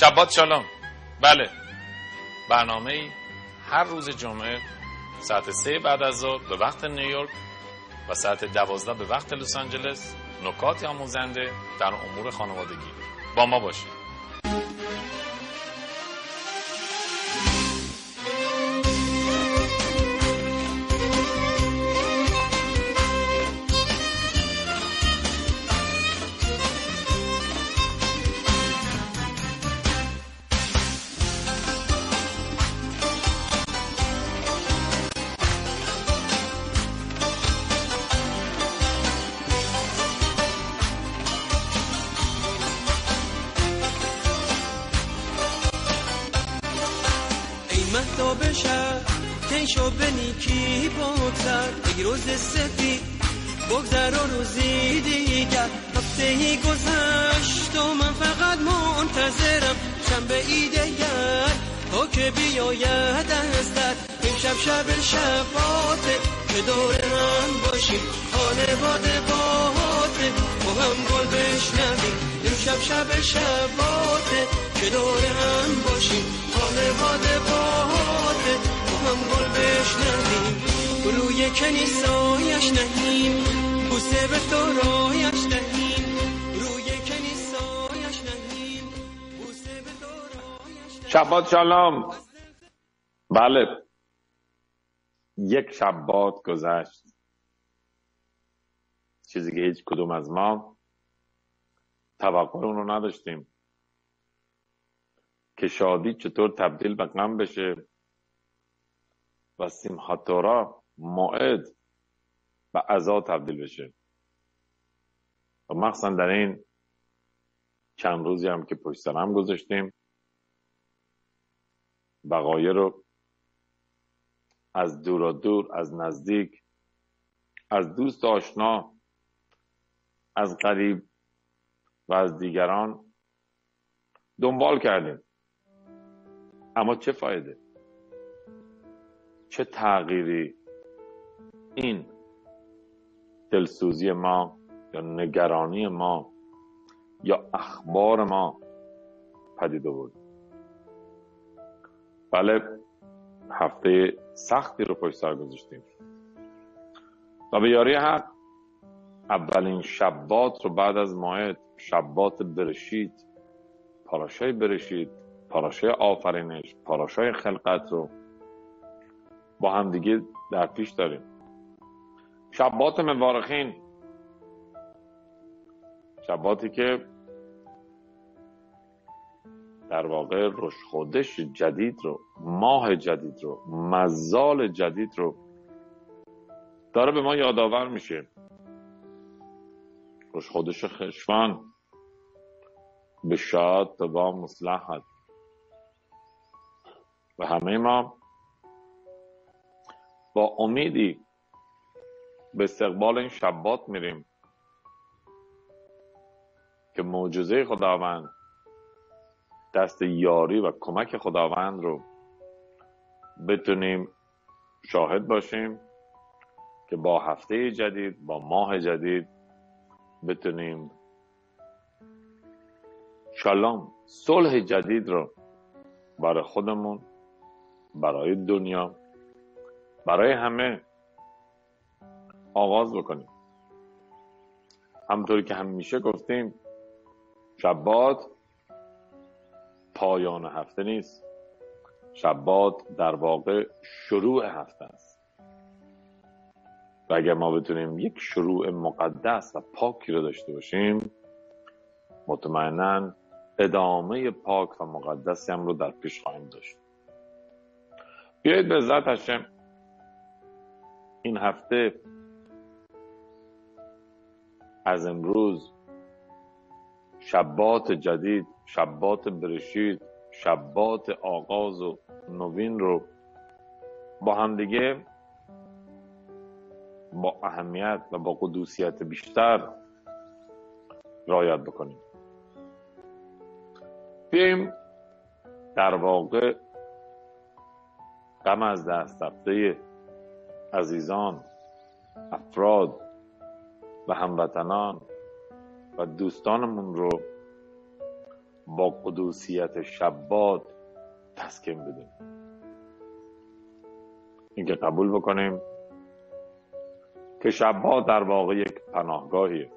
شبات شالام بله. برنامه ای هر روز جمعه ساعت سه بعد از ظهر به وقت نیویورک و ساعت دوازده به وقت لس آنجلس نکاتی آموزنده در امور خانوادگی. با ما باشید. شبات شالام بله. یک شبات گذشت. چیزی که هیچ کدوم از ما توقع اون رو نداشتیم. که شادی چطور تبدیل به غم بشه. و سیمخاتورا موعد به عزا تبدیل بشه. و مخصوصا در این چند روزی هم که پشت سرم گذاشتیم. بقایه رو از دور و دور از نزدیک از دوست آشنا از قریب و از دیگران دنبال کردیم. اما چه فایده؟ چه تغییری این دلسوزی ما یا نگرانی ما یا اخبار ما پدید آورد؟ بله هفته سختی رو پشت سر گذاشتیم. و به یاری حق اولین شبات رو بعد از ماهد شبات برشید پاراشای برشید پاراشای آفرینش پاراشای خلقت رو با هم دیگه در پیش داریم. شبات مبارخین شباتی که در واقع خودش جدید رو ماه جدید رو مزال جدید رو داره به ما یادآور میشه. خودش خشفان به شاد با مصلحت. و همه ما با امیدی به استقبال این شبات میریم که معجزه خداوند دست یاری و کمک خداوند رو بتونیم شاهد باشیم که با هفته جدید با ماه جدید بتونیم شالام صلح جدید رو برای خودمون برای دنیا برای همه آغاز بکنیم. همطوری که همیشه گفتیم شبات پایان هفته نیست. شبات در واقع شروع هفته است. و اگر ما بتونیم یک شروع مقدس و پاکی رو داشته باشیم مطمئنا ادامه پاک و مقدسی هم رو در پیش خواهیم داشت. بیایید به ذات هشم این هفته از امروز شبات جدید شبات برشید شبات آغاز و نوین رو با همدیگه با اهمیت و با قدوسیت بیشتر رایت بکنیم. بیایم در واقع غم از دست رفته عزیزان افراد و هموطنان و دوستانمون رو با قدوسیت شبات تسکین بدیم. اینکه قبول بکنیم که شبات در واقع یک پناهگاهیه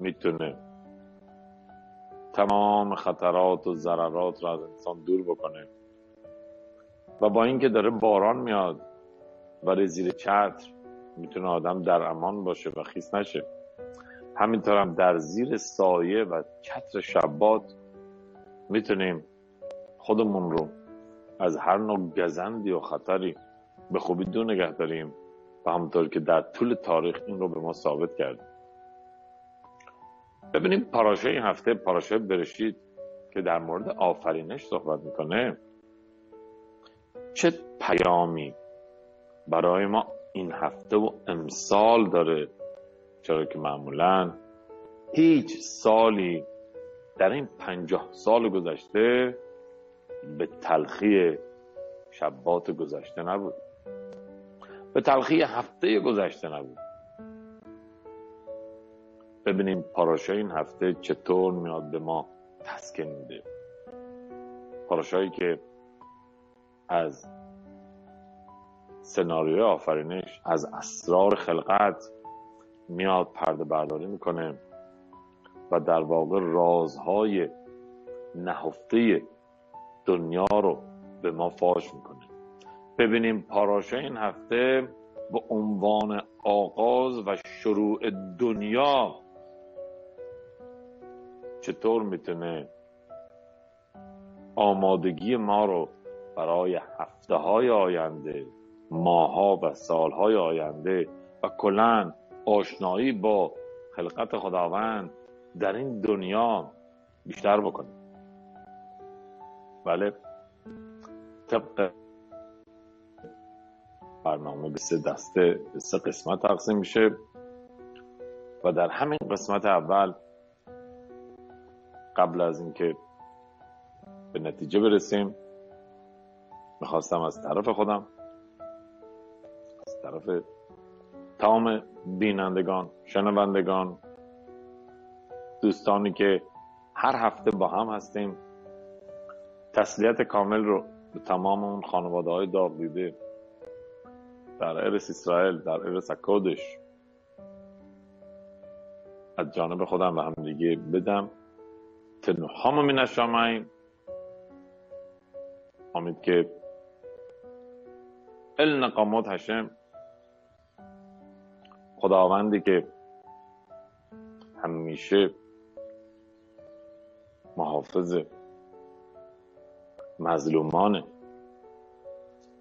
می‌تونه تمام خطرات و ضررات را از انسان دور بکنه و با اینکه داره باران میاد برای زیر چتر می‌تونه آدم در امان باشه و خیس نشه. همینطور هم در زیر سایه و چتر شبات می‌تونیم خودمون رو از هر نوع گزندی و خطری به خوبی دور نگه داریم و همونطور که در طول تاریخ این رو به ما ثابت کرد ببینیم پاراشه این هفته پاراشه برشید که در مورد آفرینش صحبت می‌کنه. چه پیامی برای ما این هفته و امسال داره چرا که معمولا هیچ سالی در این پنجاه سال گذشته به تلخی شبات گذشته نبود. به تلخی هفته گذشته نبود. ببینیم پاراشه این هفته چطور میاد به ما تسکین میده. پاراشایی که از سناریوی آفرینش از اسرار خلقت میاد پرده برداری می‌کنه و در واقع رازهای نهفته دنیا رو به ما فاش می‌کنه. ببینیم پاراشه این هفته به عنوان آغاز و شروع دنیا چطور می‌تونه آمادگی ما رو برای هفته های آینده ماها و سالهای آینده و کلا آشنایی با خلقت خداوند در این دنیا بیشتر بکنه بله. طبق برنامه به سه دسته سه قسمت تقسیم میشه و در همین قسمت اول قبل از اینکه به نتیجه برسیم می‌خواستم از طرف خودم از طرف تمام بینندگان شنوندگان دوستانی که هر هفته با هم هستیم تسلیت کامل رو به تمام اون خانواده های داغ دیده در ارس اسرائیل در ارس اکادش از جانب خودم و هم دیگه بدم تنهام من الشامعین امید که ال نقامات خداوندی که همیشه محافظ مظلومان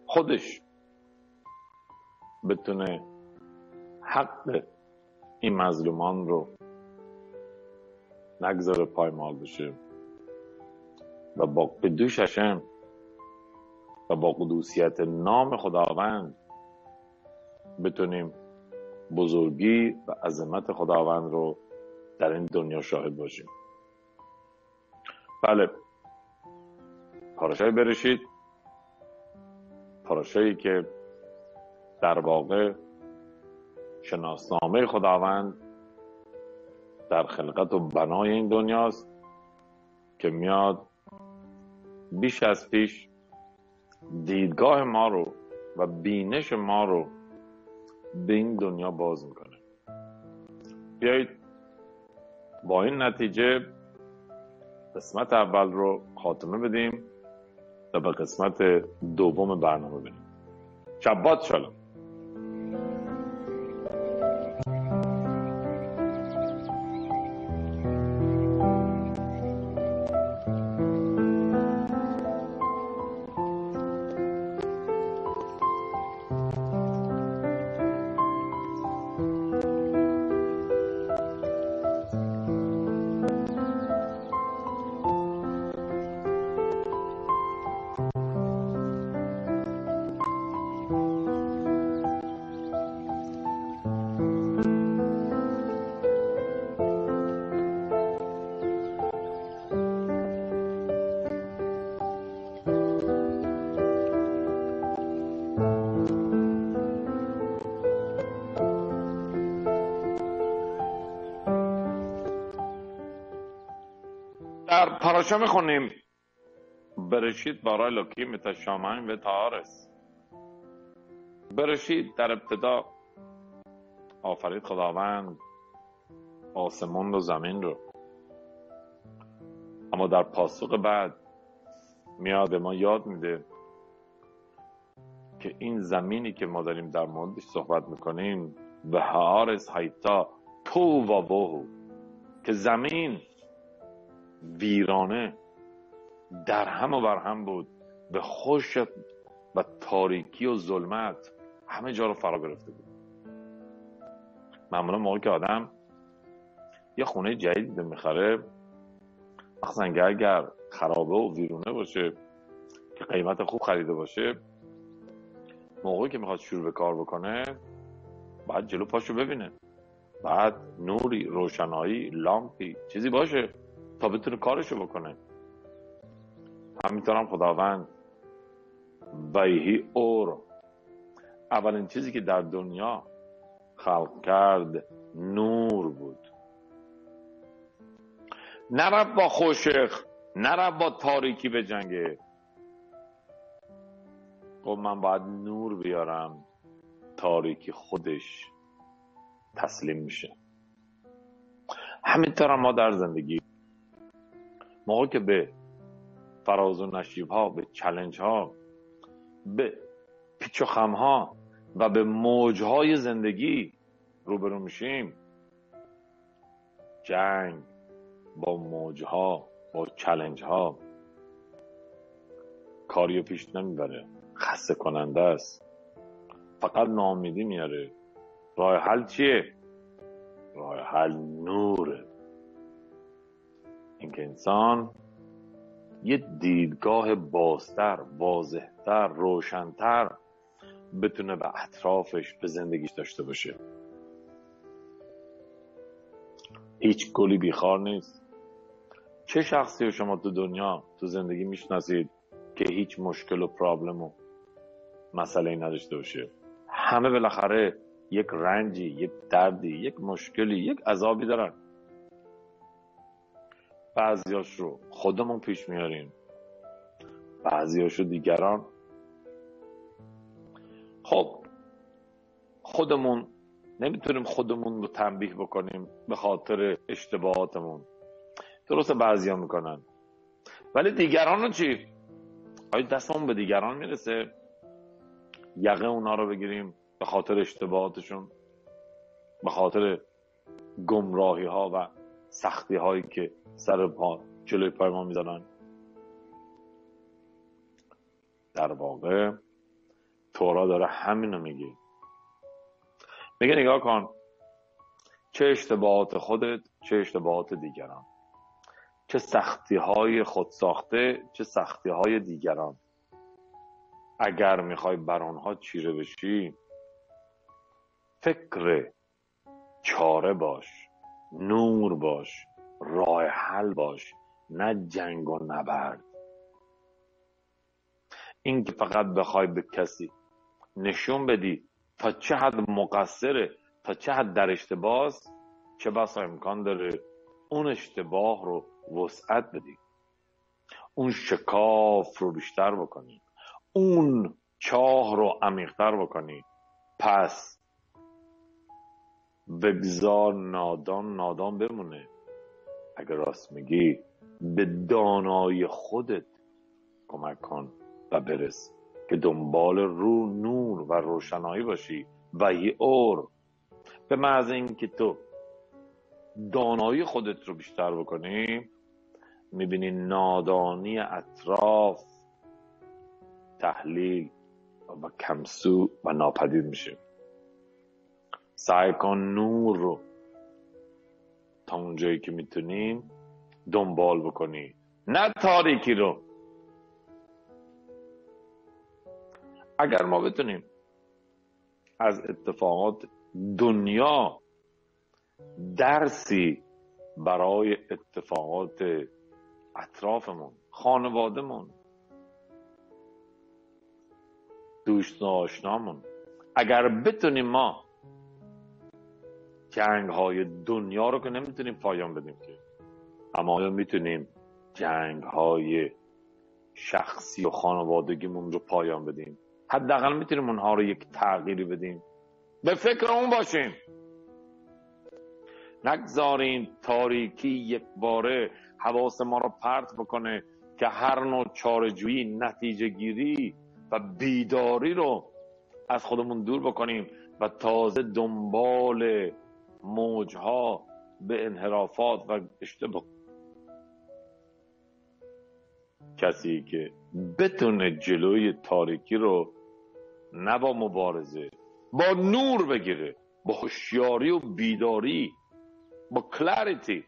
خودش بتونه حق این مظلومان رو نگذاره پایمال بشه و با قدوش هشم و با قدوسیت نام خداوند بتونیم بزرگی و عظمت خداوند رو در این دنیا شاهد باشیم. بله. پاراشای برشید. پاراشایی که در واقع شناسنامه خداوند در خلقت و بنای این دنیاست که میاد بیش از پیش دیدگاه ما رو و بینش ما رو به این دنیا باز می‌کنه. بیایید با این نتیجه قسمت اول رو خاتمه بدیم و به قسمت دوم برنامه بریم. شبات شلم پاراشا می‌خونیم. برشید بارای لوکی متشامن و تارس برشید در ابتدا. آفرید خداوند. آسمان و زمین رو. اما در پاسخ بعد میاد به ما یاد میده که این زمینی که ما داریم در موردش صحبت می‌کنیم به هارس هایتا تو و بوهو که زمین ویرانه در هم و بر هم بود. به خوش و تاریکی و ظلمت همه جا رو فرا گرفته بود. معمولا موقع که آدم یه خونه جدید می‌خره مخصوصا اگر خرابه و ویرونه باشه که قیمت خوب خریده باشه موقعی که می‌خواد شروع به کار بکنه بعد جلو پاشو ببینه. بعد نوری روشنایی لامپی چیزی باشه. تا بتونه کارشو بکنه. همینطور خداوند ویهی اور اولین چیزی که در دنیا خلق کرد نور بود. نرب با خوشخ نرب با تاریکی به جنگه خب من باید نور بیارم تاریکی خودش تسلیم میشه. همینطور ما در زندگی موقع که به فراز و نشیب ها به چلنج ها به پیچ و خم ها و به موج های زندگی روبرو میشیم. جنگ با موج ها با چلنج ها. کاری پیش نمی‌بره. خسته کننده است. فقط نامیدی میاره. راه حل چیه؟ راه حل نوره. اینکه انسان یه دیدگاه بازتر واضحتر روشنتر بتونه به اطرافش به زندگیش داشته باشه. هیچ گلی بیخار نیست. چه شخصی رو شما تو دنیا تو زندگی می‌شناسید که هیچ مشکل و پرابلم و مسئله نداشته باشه؟ همه بالاخره یک رنجی یک دردی یک مشکلی یک عذابی دارن. بعضیاش رو خودمون پیش میاریم. بعضیاش رو دیگران. خب خودمون نمی‌تونیم خودمون رو تنبیه بکنیم به خاطر اشتباهاتمون. درست بعضی می‌کنن. ولی دیگران رو چی؟ آیا دستمون به دیگران می‌رسه؟ یقه اونا رو بگیریم به خاطر اشتباهاتشون به خاطر گمراهی ها و سختی هایی که سر پا جلوی پای ما در واقع تورا داره همینو میگه. میگه نگاه کن. چه اشتباهات خودت چه اشتباهات دیگران. چه سختی های خود ساخته چه سختی های دیگران. اگر می‌خوای بر آنها چیره بشی فکر چاره باش نور باش. راه حل باش نه جنگ و نبرد این که فقط بخوای به کسی نشون بدی تا چه حد مقصره تا چه حد در اشتباه چه بسا امکان داره اون اشتباه رو وسعت بدی. اون شکاف رو بیشتر بکنی. اون چاه رو عمیقتر بکنی. پس بگذار نادان نادان بمونه. اگر راست میگی به دانای خودت کمک کن و برس که دنبال رو نور و روشنایی باشی و ای اور. به محض اینکه تو دانایی خودت رو بیشتر بکنی می‌بینی نادانی اطراف تحلیل و کمسو و ناپدید میشه سعی کن نور رو تا اونجایی که می‌تونیم دنبال بکنی. نه تاریکی رو. اگر ما بتونیم از اتفاقات دنیا درسی برای اتفاقات اطرافمون خانوادهمون دوست آشنامون اگر بتونیم ما جنگ های دنیا رو که نمی‌تونیم پایان بدیم که. اما آیا می‌تونیم جنگ های شخصی و خانوادگیمون رو پایان بدیم؟ حداقل می‌تونیم اونها رو یک تغییری بدیم. به فکر اون باشیم. نگذاریم تاریکی یک باره حواس ما رو پرت بکنه که هر نوع چارجویی نتیجه گیری و بیداری رو از خودمون دور بکنیم و تازه دنبال موجها به انحرافات و اشتباه. کسی که بتونه جلوی تاریکی رو نه با مبارزه با نور بگیره با هوشیاری و بیداری با کلاریتی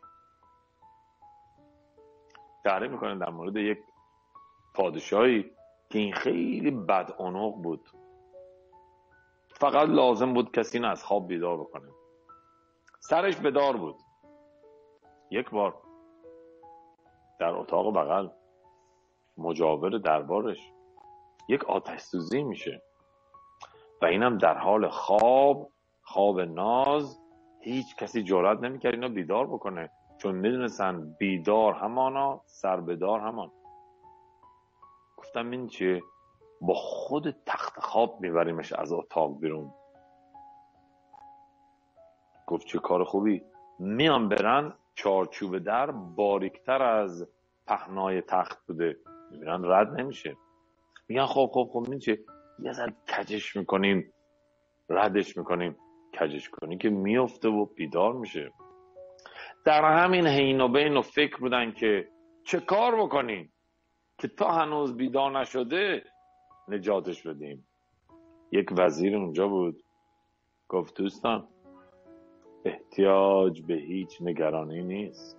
تعریف می‌کنه در مورد یک پادشاهی که این خیلی بد بود. فقط لازم بود کسی نه از خواب بیدار بکنه. سرش بدار بود. یک بار در اتاق بغل مجاور دربارش یک آتش سوزی میشه و اینم در حال خواب خواب ناز هیچ کسی جرات نمی‌کرد اینا بیدار بکنه چون می‌دونستن بیدار همانا سربدار همان. گفتم این چیه؟ با خود تخت خواب میبریمش از اتاق بیرون. گفت چه کار خوبی. میان برن چارچوب در باریکتر از پهنای تخت بوده. می‌بینن رد نمیشه. میگن خب خب خب چه؟ یه ذره کجش می‌کنیم ردش می‌کنیم کجش کنیم که میفته و بیدار میشه. در همین حین و بین و فکر بودن که چه کار بکنیم که تا هنوز بیدار نشده نجاتش بدیم. یک وزیر اونجا بود. گفت دوستان احتیاج به هیچ نگرانی نیست.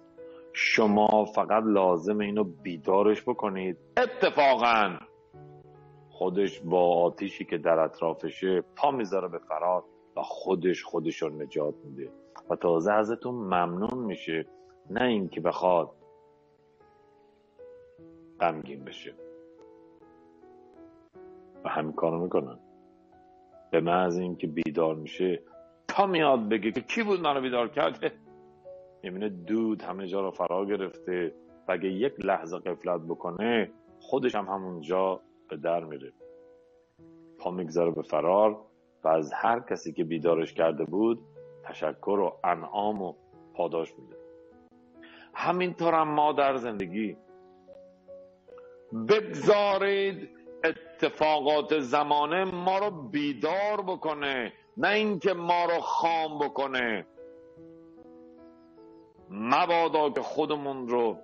شما فقط لازم اینو بیدارش بکنید. اتفاقا خودش با آتیشی که در اطرافشه پا می‌ذاره به فرار و خودش خودش رو نجات میده. و تازه ازتون ممنون میشه. نه اینکه بخواد غمگین بشه. و همین کارو می‌کنن. به محض اینکه بیدار میشه تا میاد بگه که کی بود منو بیدار کرده؟ می‌بینه دود همه جا رو فرا گرفته و اگه یک لحظه قفلت بکنه خودش هم همونجا به در میره. پا می‌گذاره به فرار و از هر کسی که بیدارش کرده بود تشکر و انعام و پاداش میده. همینطور هم ما در زندگی. بگذارید اتفاقات زمانه ما رو بیدار بکنه. نه اینکه ما رو خام بکنه. مبادا که خودمون رو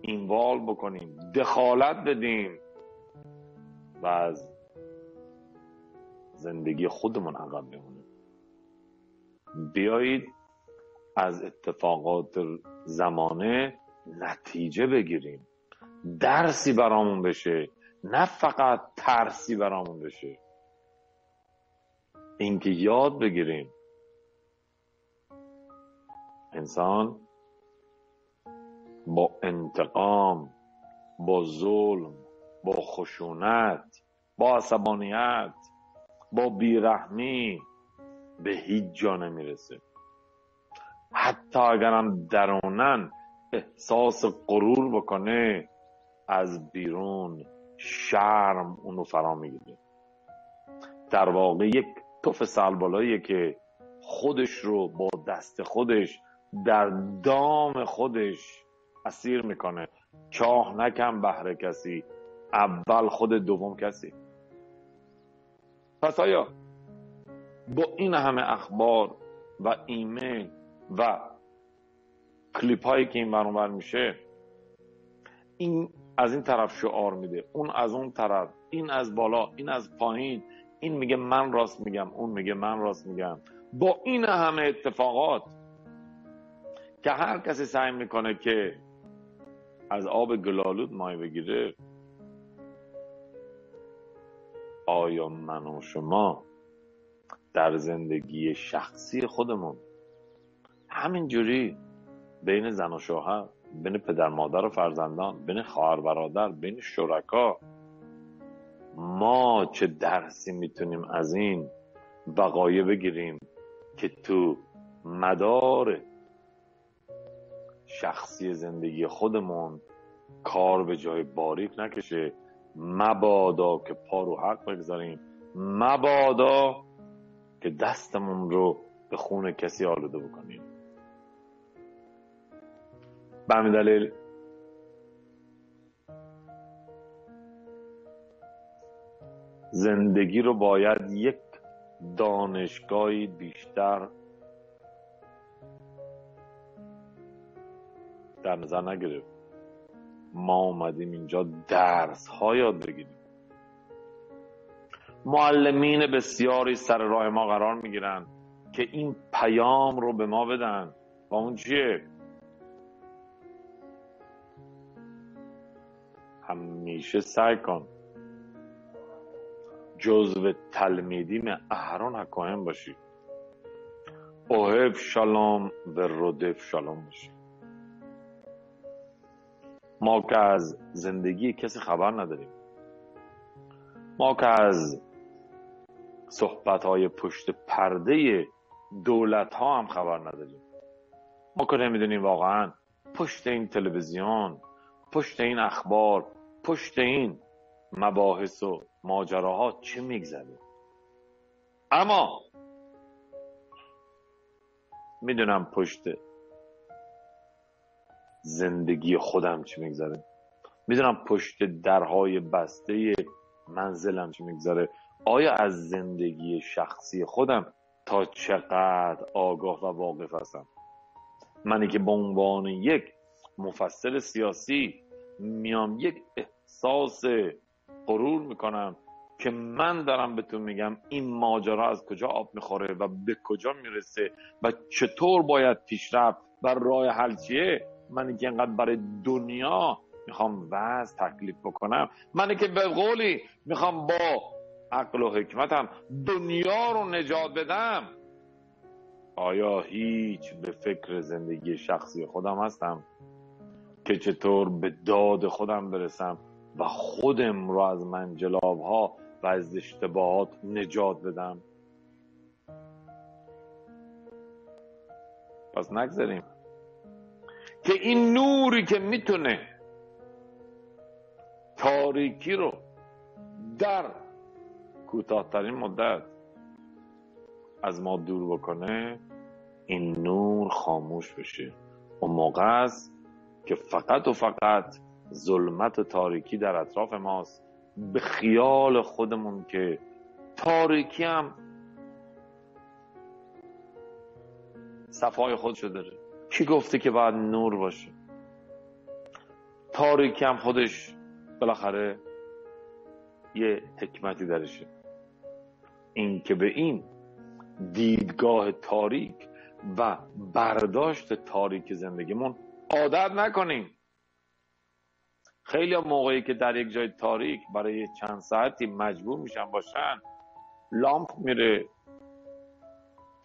اینوال بکنیم دخالت بدیم و از زندگی خودمون عقب بمونیم. بیایید از اتفاقات زمانه نتیجه بگیریم. درسی برامون بشه نه فقط ترسی برامون بشه. اینکه یاد بگیریم. انسان با انتقام با ظلم با خشونت با عصبانیت با بیرحمی به هیچ جا نمی‌رسه. حتی اگرم درونن احساس غرور بکنه از بیرون شرم اونو فرا می‌گیره. در واقع یک توف سلبالاییه که خودش رو با دست خودش در دام خودش اسیر می‌کنه. چاه نکم بهره کسی اول خود دوم کسی. پس آیا با این همه اخبار و ایمیل و کلیپ هایی که این برانور میشه این از این طرف شعار میده اون از اون طرف این از بالا این از پایین این میگه من راست میگم اون میگه من راست میگم. با این همه اتفاقات که هر کسی سعی می‌کنه که از آب گلالود مای بگیره آیا من و شما در زندگی شخصی خودمون همینجوری بین زن و شوهر بین پدر مادر و فرزندان بین خواهر برادر بین شرکا ما چه درسی می‌تونیم از این وقایع بگیریم که تو مدار شخصی زندگی خودمون کار به جای باریک نکشه. مبادا که پا رو حق بگذاریم. مبادا که دستمون رو به خون کسی آلوده بکنیم. به همین دلیل زندگی رو باید یک دانشگاهی بیشتر در نظر نگرفت. ما اومدیم اینجا درس ها یاد بگیریم. معلمین بسیاری سر راه ما قرار می‌گیرن که این پیام رو به ما بدن. و اون چیه؟ همیشه سعی کن. جزو تلمیدیم اهران حکایم باشی. اوهب شالام به ردف شالام باشی. ما که از زندگی کسی خبر نداریم. ما که از صحبت های پشت پرده دولت ها هم خبر نداریم. ما که نمی‌دونیم واقعا پشت این تلویزیون پشت این اخبار پشت این مباحث و ماجراها چه میگذره؟ اما می‌دونم پشت زندگی خودم چی میگذره. می‌دونم پشت درهای بسته منزلم چی میگذره. آیا از زندگی شخصی خودم تا چقدر آگاه و واقف هستم؟ منی که به عنوان یک مفسر سیاسی میام یک احساس غرور می‌کنم که من دارم به تو میگم این ماجرا از کجا آب می‌خوره و به کجا می‌رسه و چطور باید پیشرفت و راه حل چیه؟ منی که اینقدر برای دنیا می‌خوام وز تکلیف بکنم. منی که به قولی می‌خوام با عقل و حکمتم دنیا رو نجات بدم. آیا هیچ به فکر زندگی شخصی خودم هستم که چطور به داد خودم برسم؟ و خودم رو از منجلاب ها و از اشتباهات نجات بدم. پس نگذاریم که این نوری که می‌تونه تاریکی رو در کوتاهترین مدت از ما دور بکنه این نور خاموش بشه. و موقع است که فقط و فقط ظلمت و تاریکی در اطراف ماست. به خیال خودمون که تاریکی هم صفای خودشو داره کی گفته که باید نور باشه؟ تاریکی هم خودش بالاخره یه حکمتی درشه این که به این دیدگاه تاریک و برداشت تاریک زندگیمون عادت نکنیم. خیلی موقعی که در یک جای تاریک برای چند ساعتی مجبور میشن باشن لامپ میره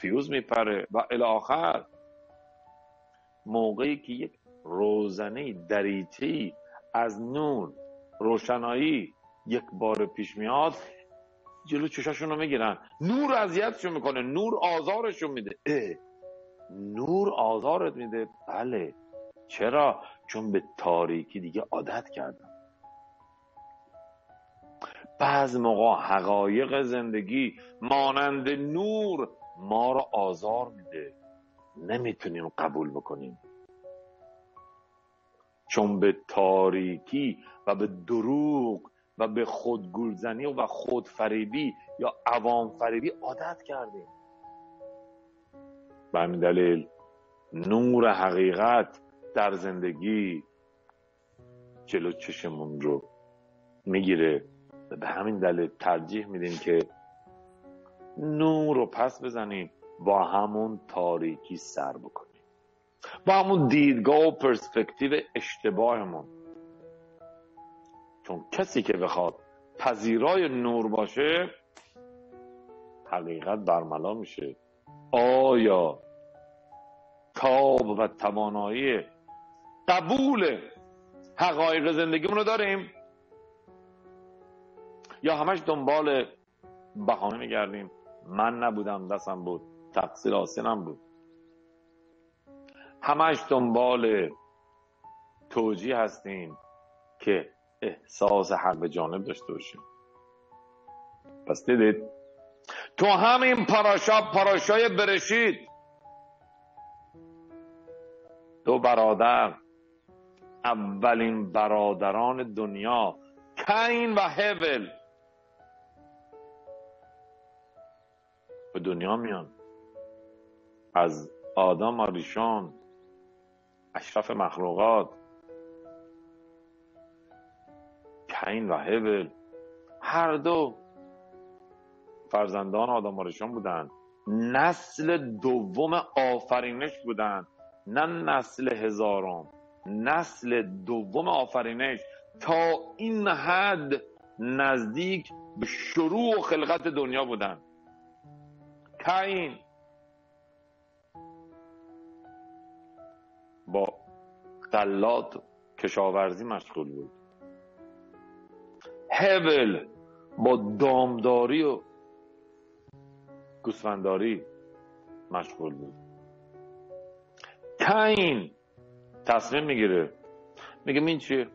فیوز میپره و الاخر موقعی که یک روزنه دریچه از نور روشنایی یک بار پیش میاد جلو چشاشون رو می‌گیرن. نور اذیتشون می‌کنه نور آزارشون میده. نور آزارت میده. بله. چرا؟ چون به تاریکی دیگه عادت کردم. بعض موقع حقایق زندگی مانند نور ما رو آزار میده. نمی‌تونیم قبول بکنیم. چون به تاریکی و به دروغ و به خودگولزنی و خودفریبی یا عوام فریبی عادت کردیم. به همین دلیل نور حقیقت در زندگی جلو چشمون رو می‌گیره به همین دلیل ترجیح میدیم که نور رو پس بزنیم با همون تاریکی سر بکنیم. با همون دیدگاه و پرسپکتیو اشتباهمون. چون کسی که بخواد پذیرای نور باشه حقیقت برملا میشه. آیا تاب و توانایی قبول حقایق زندگیمون رو داریم؟ یا همش دنبال بهانه میگردیم؟ من نبودم دستم بود. تقصیر آسینم بود. همش دنبال توجیه هستیم که احساس حق به جانب داشته باشیم. پس دیدید تو همین پاراشا پاراشای برشید. دو برادر اولین برادران دنیا کین و هبل. به دنیا میان. از آدم آریشان اشرف مخلوقات. کین و هبل. هر دو فرزندان آدم آریشان بودند نسل دوم آفرینش بودند نه نسل هزارم نسل دوم آفرینش تا این حد نزدیک به شروع خلقت دنیا بودن. کین با قلات کشاورزی مشغول بود. هبل با دامداری و گوسفنداری مشغول بود. کین تصمیم می‌گیره. میگه این چیه؟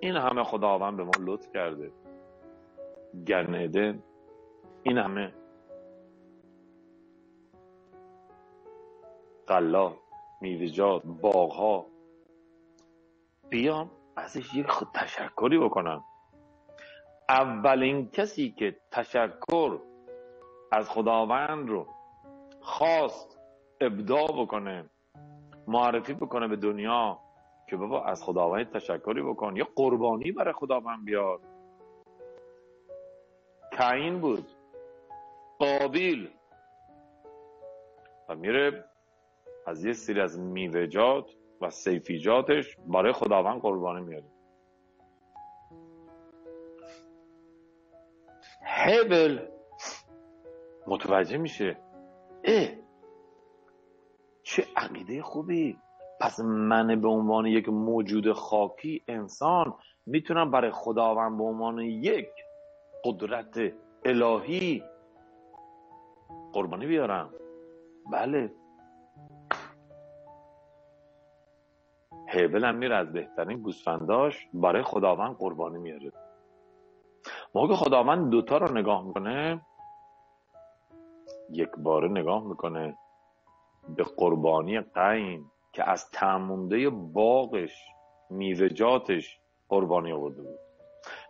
این همه خداوند به ما لطف کرده. گرنده این همه قلا میوه‌جات باغها. بیام ازش یک خود تشکری بکنم. اولین کسی که تشکر از خداوند رو خواست ابداع بکنه. معرفی بکنه به دنیا که بابا از خداوند تشکری بکن. یا قربانی برای خداوند بیار. کین بود. قابیل. و میره از یه سری از میوهجات و سیفیجاتش برای خداوند قربانی میاره. هبل. متوجه میشه؟ اه. چه عقیده خوبی. پس من به عنوان یک موجود خاکی انسان می‌تونم برای خداوند به عنوان یک قدرت الهی قربانی بیارم. بله. هیبل هم میره از بهترین گوسفنداش برای خداوند قربانی میاره. موقع خداوند دوتا رو نگاه می‌کنه یک باره نگاه می‌کنه. به قربانی قین که از تمونده باغش میوهجاتش قربانی آورده بود.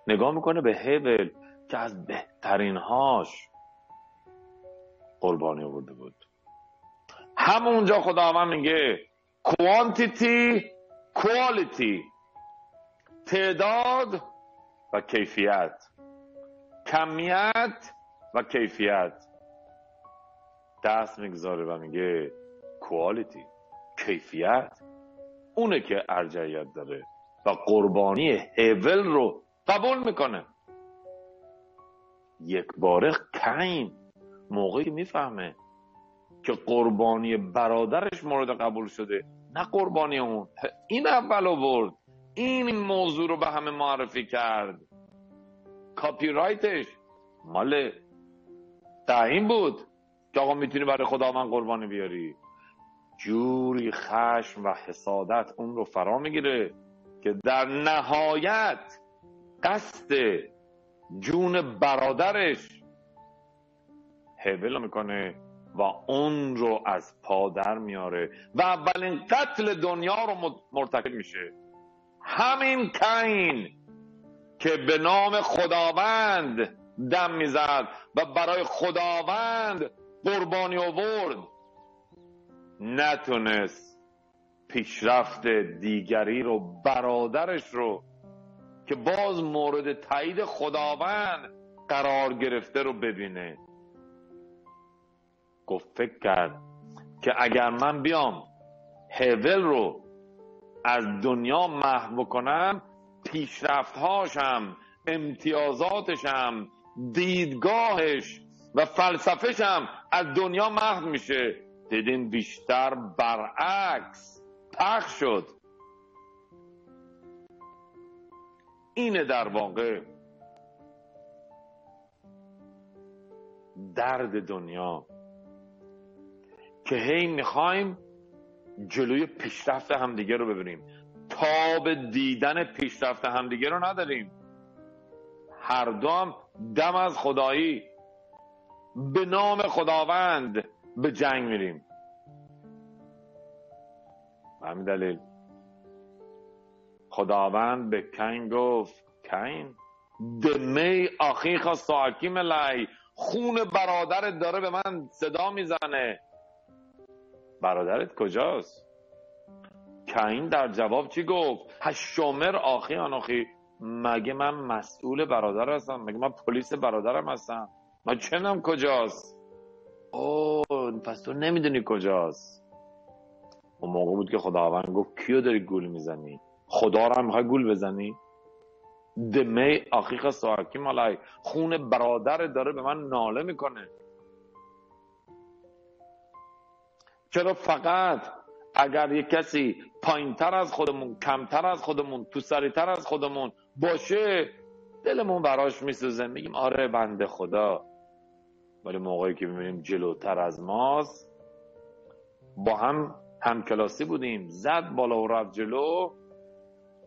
نگاه می‌کنه به هبل که از بهترین هاش قربانی آورده بود. همونجا خداوند میگه کوانتیتی کوالیتی تعداد و کیفیت. کمیت و کیفیت. دست می‌گذاره و میگه کوالیتی کیفیت اونه که ارجعیت داره و قربانی هول رو قبول می‌کنه. یک باره کین موقعی می‌فهمه که قربانی برادرش مورد قبول شده نه قربانی اون. این اول آورد این این موضوع رو به همه معرفی کرد. کاپی رایتش مال تعیین بود که آقا می‌تونی برای خداوند قربانی بیاری. جوری خشم و حسادت اون رو فرا می‌گیره که در نهایت قصد جون برادرش حول می‌کنه و اون رو از پادر میاره و اولین قتل دنیا رو مرتکب میشه. همین کین که به نام خداوند دم می‌زد و برای خداوند قربانی آورد. نتونست پیشرفت دیگری رو برادرش رو که باز مورد تایید خداوند قرار گرفته رو ببینه. گفت فکر کرد که اگر من بیام هول رو از دنیا محو بکنم پیشرفتهاشم امتیازاتشم دیدگاهش و فلسفهشم از دنیا محو میشه. دیدین بیشتر برعکس پخ شد. اینه در واقع درد دنیا که هی می‌خوایم جلوی پیشرفت همدیگه رو ببینیم. تاب دیدن پیشرفت همدیگه رو نداریم. هر دو هم دم از خدایی. به نام خداوند. به جنگ میریم. همین دلیل. خداوند به کین گفت کین دمی آخیخ ساکیم لی خون برادرت داره به من صدا می‌زنه. برادرت کجاست؟ کین در جواب چی گفت؟ هشومر آخی آناخی مگه من مسئول برادر هستم؟ مگه من پلیس برادرم هستم؟ من چنم کجاست؟ اوه پس تو نمی‌دونی کجاست. اون موقع بود که خداوند گفت کیو داری گول می‌زنی؟ خدا رو هم گول بزنی؟ دمه آخیق ساکی مالای خون برادر داره به من ناله می‌کنه. چرا فقط اگر یک کسی پایینتر از خودمون کمتر از خودمون تو سریتر از خودمون باشه دلمون براش میسوزه. میگیم آره بنده خدا. ولی موقعی که می‌بینیم جلوتر از ماست با هم همکلاسی بودیم. زد بالا و رفت جلو.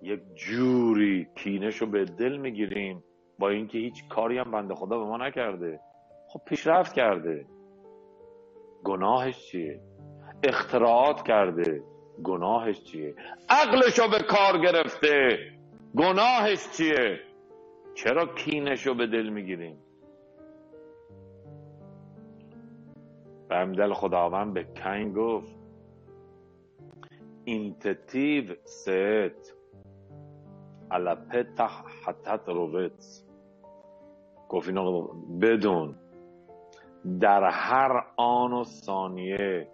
یک جوری کینش رو به دل می‌گیریم. با اینکه هیچ کاری هم بنده خدا به ما نکرده. خب پیشرفت کرده. گناهش چیه؟ اختراعات کرده. گناهش چیه؟ عقلش رو به کار گرفته. گناهش چیه؟ چرا کینش رو به دل می‌گیریم؟ دل خداوند به کین گفت اینتتیو ست على پتح حتت روت گفت اینو بدون. در هر آن و ثانیه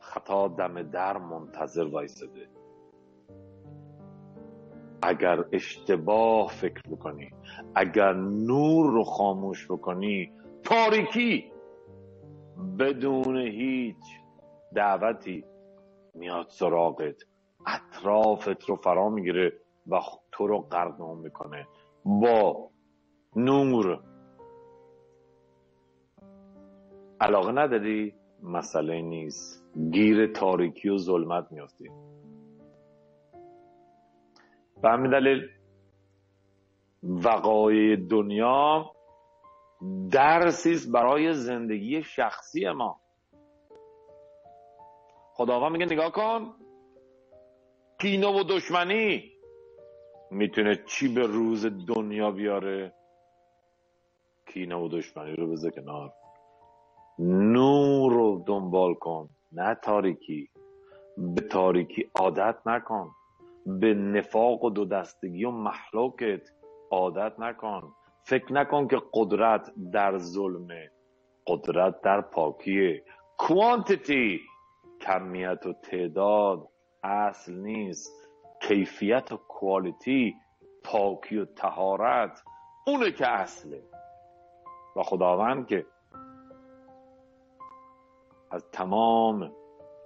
خطا دم در منتظر وایسده. اگر اشتباه فکر بکنی اگر نور رو خاموش بکنی تاریکی بدون هیچ دعوتی میاد سراغت. اطرافت رو فرا می‌گیره و تو رو قرنون می‌کنه. با نور. علاقه نداری؟ مسئله نیست. گیر تاریکی و ظلمت میافتی. به همین دلیل وقایع دنیا درسی برای زندگی شخصی ما. خداوند میگه نگاه کن. کینه و دشمنی. می‌تونه چی به روز دنیا بیاره؟ کینه و دشمنی رو بذار کنار. نور رو دنبال کن. نه تاریکی. به تاریکی عادت نکن. به نفاق و دو دستگی و محلوکت عادت نکن. فکر نکن که قدرت در ظلمه قدرت در پاکیه. کوانتیتی کمیت و تعداد اصل نیست. کیفیت و کوالیتی پاکی و تهارت اونه که اصله. و خداوند که از تمام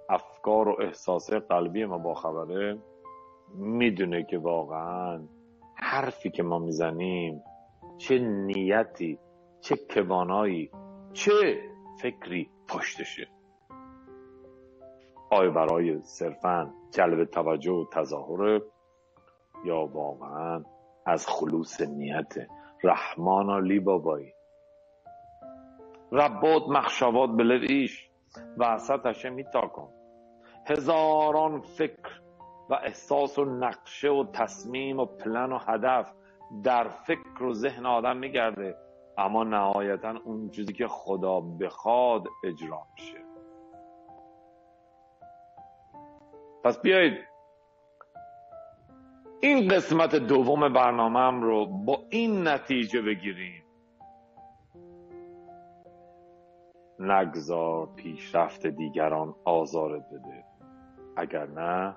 افکار و احساس قلبی ما باخبره می‌دونه که واقعا حرفی که ما می‌زنیم چه نیتی چه کوانایی چه فکری پشتشه آیا برای صرفا جلب توجه و تظاهر یا واقعا از خلوص نیت رحمانا لی بابایی. ربات مخشوات بلویش وسطش میتاکن هزاران فکر و احساس و نقشه و تصمیم و پلن و هدف در فکر و ذهن آدم میگرده اما نهایتا اون چیزی که خدا بخواد اجرا میشه. پس بیایید این قسمت دوم برنامه رو با این نتیجه بگیریم. نگذار پیشرفت دیگران آزارت بده. اگر نه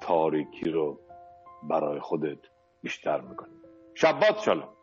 تاریکی رو برای خودت بیشتر می‌کنی شبات شلوم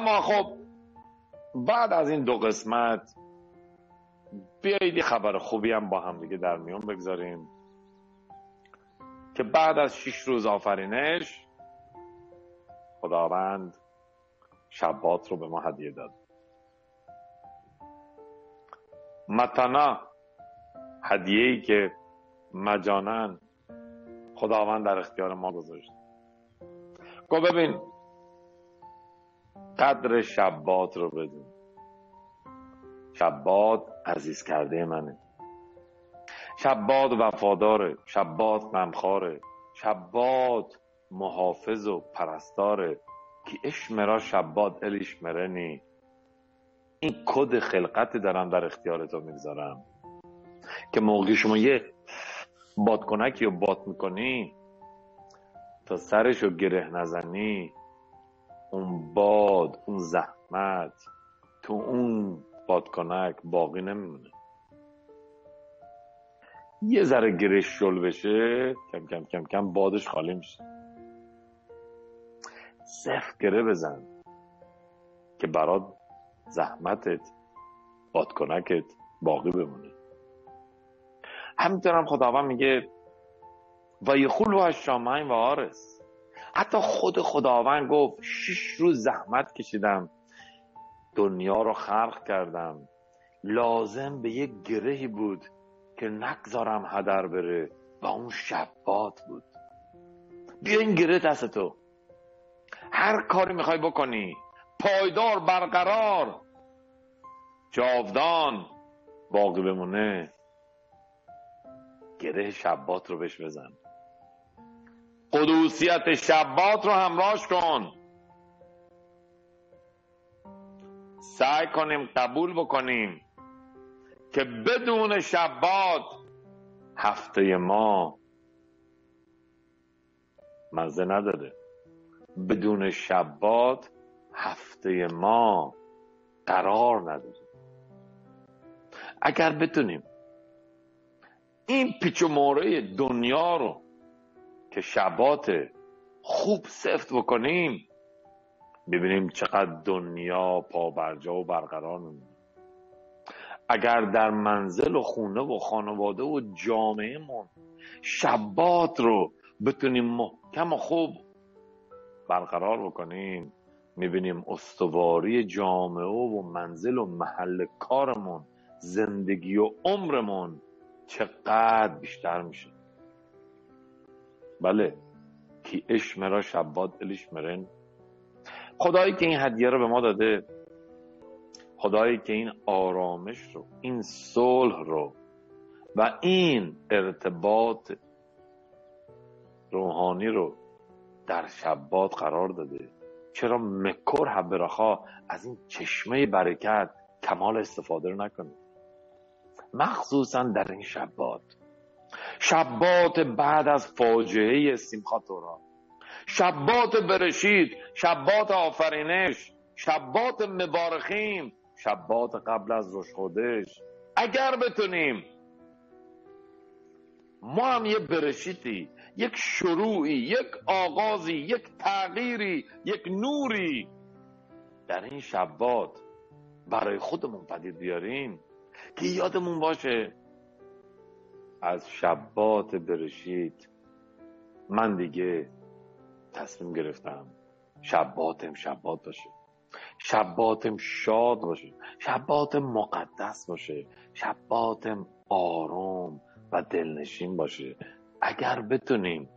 اما خب بعد از این دو قسمت بیایید خبر خوبی هم با هم دیگه در میون بگذاریم که بعد از شش روز آفرینش خداوند شبات رو به ما هدیه داد. متنا هدیه ای که مجانن خداوند در اختیار ما گذاشت. گو ببین قدر شبات رو بدون. شبات عزیز کرده منه. شبات وفاداره شبات غمخواره شبات محافظ و پرستاره که اشمرا شبات الیش مرنی این کد خلقت دارم در اختیار تو می‌گذارم. که موقعی شما یه بادکنکی رو باد می‌کنی تا سرش رو گره نزنی اون باد اون زحمت تو اون بادکنک باقی نمیمونه. یه ذره گرش شل بشه کم کم کم کم بادش خالی میشه. صرف گره بزن که برات زحمتت بادکنکت باقی بمونه. همینطورم خداوند میگه و یخول و شامین و آرس. حتی خود خداوند گفت شش روز زحمت کشیدم. دنیا رو خلق کردم. لازم به یک گرهی بود که نگذارم هدر بره و اون شبات بود. بیا این گره دست تو. هر کاری می‌خوای بکنی. پایدار برقرار. جاودان. باقی بمونه. گره شبات رو بهش بزن. قدوسیت شبات رو همراش کن. سعی کنیم قبول بکنیم که بدون شبات هفته ما مزه نداره بدون شبات هفته ما قرار نداره اگر بتونیم این پیچ و موره دنیا رو که شبات خوب سفت بکنیم ببینیم چقدر دنیا پابرجا و برقرار میمونه. اگر در منزل و خونه و خانواده و جامعهمون شبات رو بتونیم محکم و خوب برقرار بکنیم می‌بینیم استواری جامعه و منزل و محل کارمون زندگی و عمرمون چقدر بیشتر میشه. بله. کی اشمرا شبات الیش مرن. خدایی که این هدیه رو به ما داده خدایی که این آرامش رو این صلح رو و این ارتباط روحانی رو در شبات قرار داده. چرا مکر حبرخا از این چشمه برکت کمال استفاده رو نکنه؟ مخصوصا در این شبات شبات بعد از فاجعه سیمخات تورا. شبات برشید شبات آفرینش شبات مبارخیم شبات قبل از روش خودش. اگر بتونیم ما هم یه برشیتی یک شروعی یک آغازی یک تغییری یک نوری در این شبات برای خودمون پدید بیاریم که یادمون باشه از شبات برشید. من دیگه تصمیم گرفتم شباتم شبات باشه. شباتم شاد باشه. شباتم مقدس باشه. شباتم آروم و دلنشین باشه. اگر بتونیم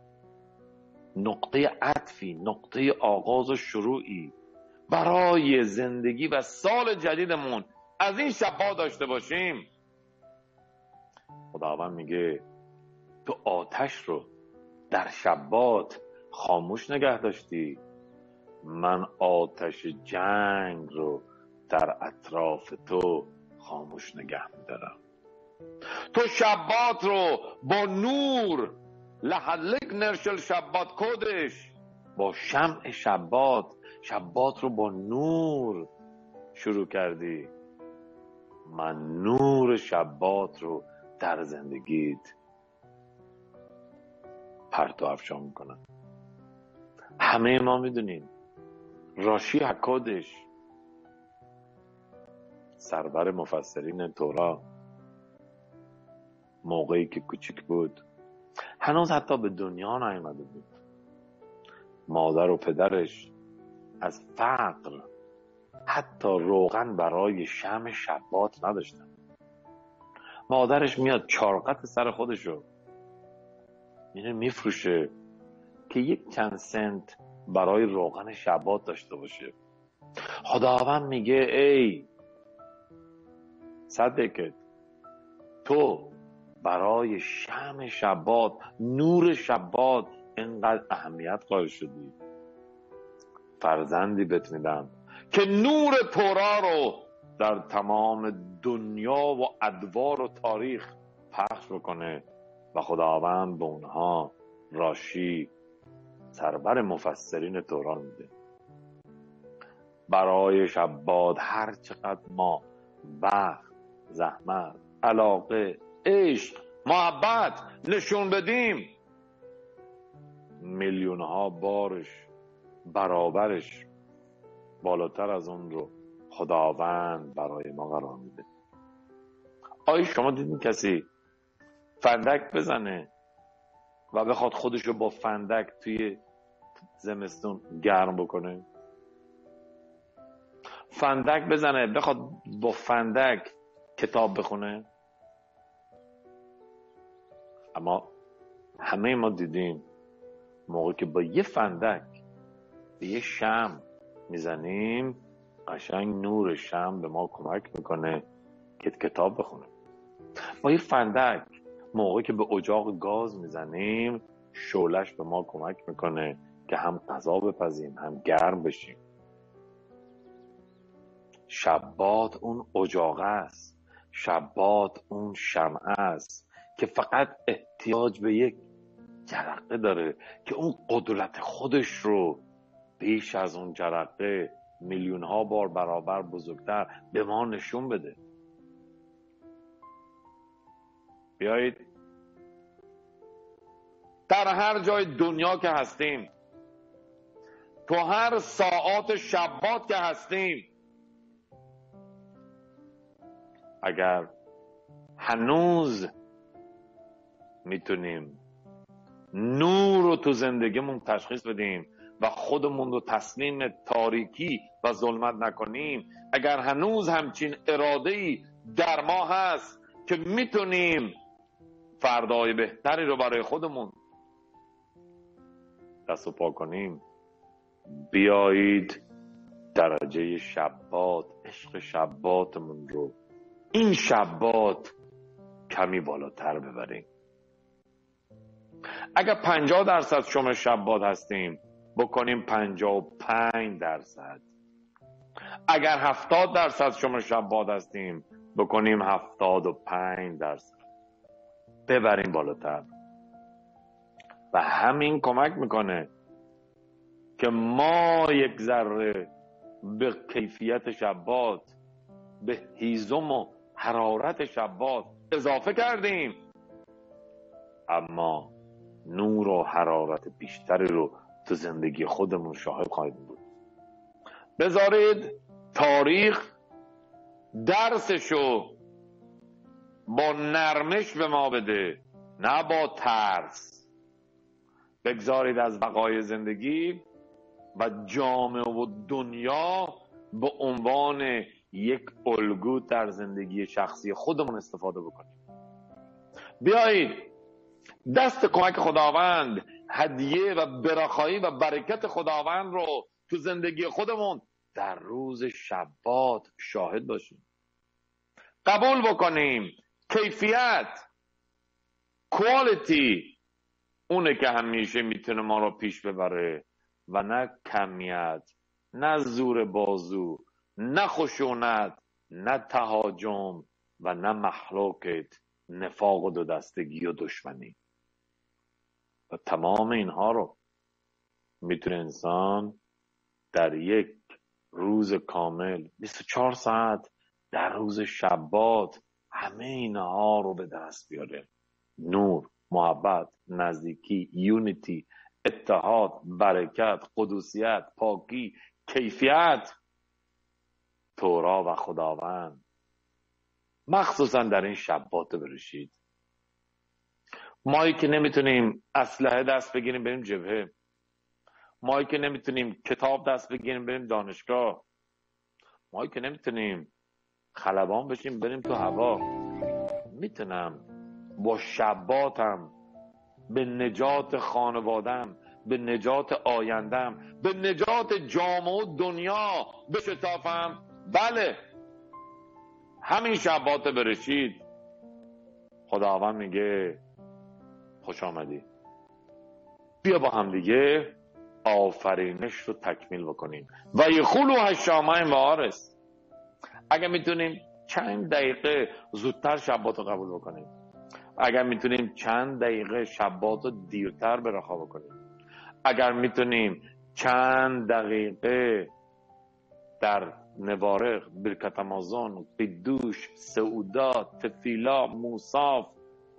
نقطه عطفی نقطه آغاز و شروعی برای زندگی و سال جدیدمون از این شبها داشته باشیم خداوند میگه تو آتش رو در شبات خاموش نگه داشتی. من آتش جنگ رو در اطراف تو خاموش نگه میدارم. تو شبات رو با نور لحلق نرشل شبات کدش با شمع شبات شبات رو با نور شروع کردی. من نور شبات رو در زندگیت پرتو افشان می‌کنم. همه ما می‌دونیم راشی حکادش سربر مفسرین تورا موقعی که کوچیک بود. هنوز حتی به دنیا نیامده بود. مادر و پدرش از فقر حتی روغن برای شم شبات نداشتن. مادرش میاد چارقت سر خودشو میره میفروشه که یک چند سنت برای روغن شبات داشته باشه. خداوند میگه ای صدقت تو برای شم شبات نور شبات اینقدر اهمیت قائل شدی. فرزندی بهت میدم که نور تورا رو در تمام دنیا و ادوار و تاریخ پخش بکنه و خداوند به اونها راشی سربر مفسرین تورا میده برای شباد هر چقدر ما وقت زحمت علاقه عشق محبت نشون بدیم میلیون ها بارش برابرش بالاتر از اون رو خداوند برای ما قرار میده. آیا شما دیدین کسی فندک بزنه و بخواد خودش رو با فندک توی زمستون گرم بکنه؟ فندک بزنه بخواد با فندک کتاب بخونه؟ اما همه ما دیدیم موقع که با یه فندک به یه شم می‌زنیم قشنگ نور شم به ما کمک می‌کنه که کتاب بخونه با یه فندک موقعی که به اجاق گاز می‌زنیم شولش به ما کمک می‌کنه که هم غذا بپزیم هم گرم بشیم. شبات اون اجاق است. شبات اون شمعه است که فقط احتیاج به یک جرقه داره که اون قدرت خودش رو بیش از اون جرقه میلیون ها بار برابر بزرگتر به ما نشون بده. بیایید. در هر جای دنیا که هستیم تو هر ساعات شبات که هستیم اگر هنوز می‌تونیم نور رو تو زندگیمون تشخیص بدیم و خودمون رو تسلیم تاریکی و ظلمت نکنیم. اگر هنوز همچین اراده ای در ما هست که می‌تونیم فردای بهتری رو برای خودمون دست و پا کنیم بیایید درجه شبات عشق شباتمون رو این شبات کمی بالاتر ببریم. اگر پنجاه درصد شما شبات هستیم بکنیم پنجاه و پنج درصد. اگر هفتاد درصد شما شبات هستیم بکنیم هفتاد و پنج درصد. ببریم بالاتر. و همین کمک می‌کنه که ما یک ذره به کیفیت شبات به هیزم و حرارت شبات اضافه کردیم. اما نور و حرارت بیشتری رو تو زندگی خودمون شاهد خواهیم بود. بذارید تاریخ درسشو با نرمش به ما بده نه با ترس. بگذارید از بقای زندگی و جامعه و دنیا به عنوان یک الگو در زندگی شخصی خودمون استفاده بکنیم. بیایید دست کمک خداوند هدیه و براخایی و برکت خداوند رو تو زندگی خودمون در روز شبات شاهد باشیم. قبول بکنیم کیفیت کوالیتی اونه که همیشه می‌تونه ما رو پیش ببره و نه کمیت نه زور بازو نه خشونت نه تهاجم و نه مخلوقت نفاق و دستگی و دشمنی. تمام اینها رو می‌تونه انسان در یک روز کامل 24 ساعت در روز شبات همه اینها رو به دست بیاره. نور محبت نزدیکی یونیتی اتحاد برکت قدوسیت پاکی کیفیت تورا و خداوند. مخصوصا در این شبات برشید مایی که نمی‌تونیم اسلحه دست بگیریم بریم جبهه. مایی که نمی‌تونیم کتاب دست بگیریم بریم دانشگاه. مایی که نمی‌تونیم خلبان بشیم بریم تو هوا. می‌تونم با شباتم به نجات خانوادم به نجات آیندم به نجات جامعه و دنیا بشتافم. بله. همین شبات برشید. خداوند میگه خوش آمدی. بیا با هم دیگه آفرینش رو تکمیل بکنیم. و یخولو هشامه و آرس اگر می‌تونیم چند دقیقه زودتر شبات رو قبول بکنیم. اگر می‌تونیم چند دقیقه شبات رو دیرتر به رخا بکنیم. اگر می‌تونیم چند دقیقه در نوارق برکت امازون قدوش سعودا تفیلا موساف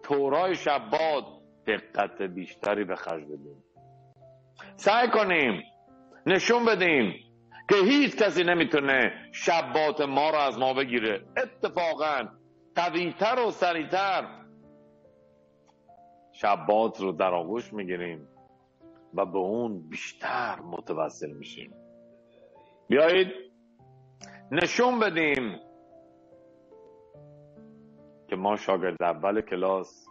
تورای شبات دقت بیشتری به خرج بدیم. سعی کنیم نشون بدیم که هیچ کسی نمی‌تونه شبات ما رو از ما بگیره. اتفاقا قویتر و سریعتر شبات رو در آغوش می‌گیریم و به اون بیشتر متوسل میشیم. بیایید نشون بدیم که ما شاگرد اول کلاس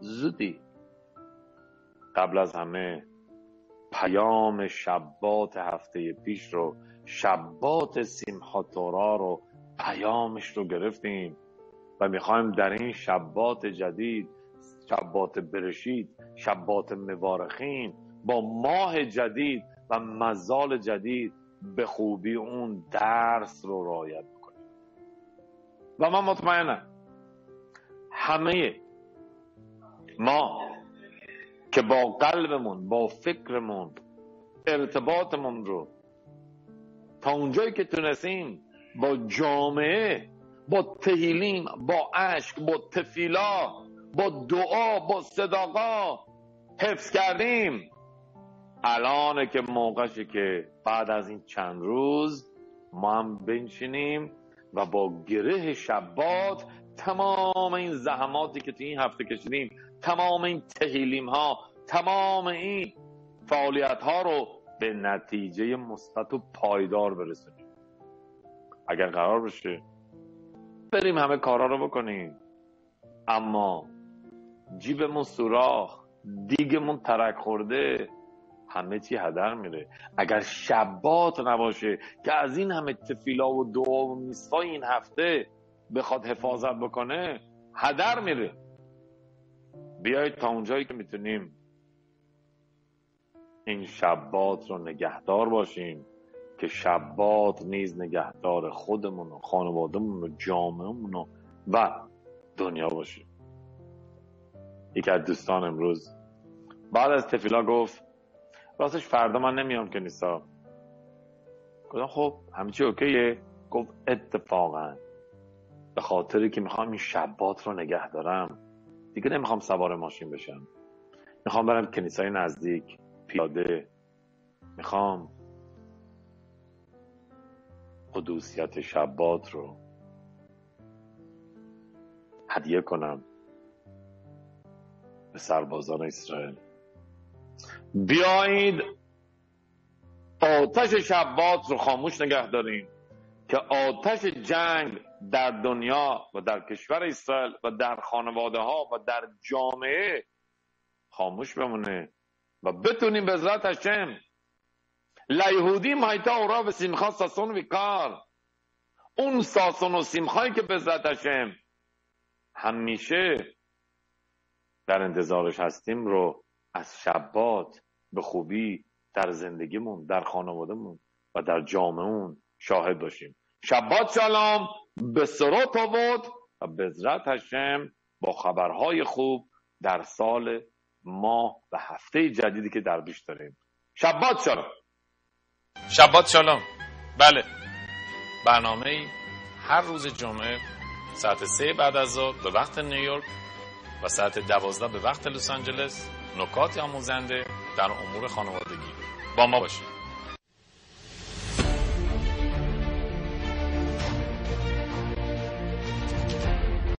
زودی. قبل از همه پیام شبات هفته پیش رو شبات سیمخاتورا رو پیامش رو گرفتیم و می‌خوایم در این شبات جدید شبات برشید شبات مبارخین با ماه جدید و مزال جدید به خوبی اون درس رو رعایت بکنیم. و من مطمئنم همه ما که با قلبمون با فکرمون ارتباطمون رو تا اونجایی که تونستیم با جامعه با تهیلیم با اشک با تفیلا با دعا با صداقا حفظ کردیم. الان که موقعشه که بعد از این چند روز ما هم بنشینیم و با گره شبات تمام این زحماتی که تو این هفته کشیدیم تمام این تهیلیم ها تمام این فعالیت ها رو به نتیجه مثبت و پایدار برسونیم. اگر قرار بشه بریم همه کارا رو بکنیم. اما جیبمون سوراخ دیگمون ترک خورده همه چی هدر میره. اگر شبات نباشه که از این همه تفیلا و دعا و میسفای این هفته بخواد حفاظت بکنه هدر میره. بیایید تا اونجایی که می‌تونیم این شبات رو نگهدار باشیم که شبات نیز نگهدار خودمون و خانوادهمون و جامعهمون و دنیا باشیم. یکی از دوستان امروز بعد از تفیلا گفت راستش فردا من نمیام کنیسا گفتم خب همه چی اوکیه؟ گفت اتفاقا. به خاطری که می‌خوام این شبات رو نگه دارم دیگه نمی‌خوام سوار ماشین بشم. می‌خوام برم کنیسای نزدیک پیاده. می‌خوام قدوسیت شبات رو هدیه کنم به سربازان اسرائیل. بیایید آتش شبات رو خاموش نگه داریم. که آتش جنگ در دنیا و در کشور اسرائیل و در خانواده ها و در جامعه خاموش بمونه و بتونیم به ذات هشم. لیهودی مایتا اورا و سیمخا ساسون و کار اون ساسون و سیمخایی که به هشم. همیشه در انتظارش هستیم رو از شبات به خوبی در زندگیمون در خانوادهمون و در جامعهمون شاهد باشیم. شبات سلام. به سرات آورد و بزرت هشم با خبرهای خوب در سال ماه و هفته جدیدی که در پیش داریم. شبات سلام. شبات شالام بله. برنامه هر روز جمعه ساعت سه بعد از ظهر به وقت نیویورک و ساعت دوازده به وقت لس آنجلس نکاتی آموزنده در امور خانوادگی. با ما باشید.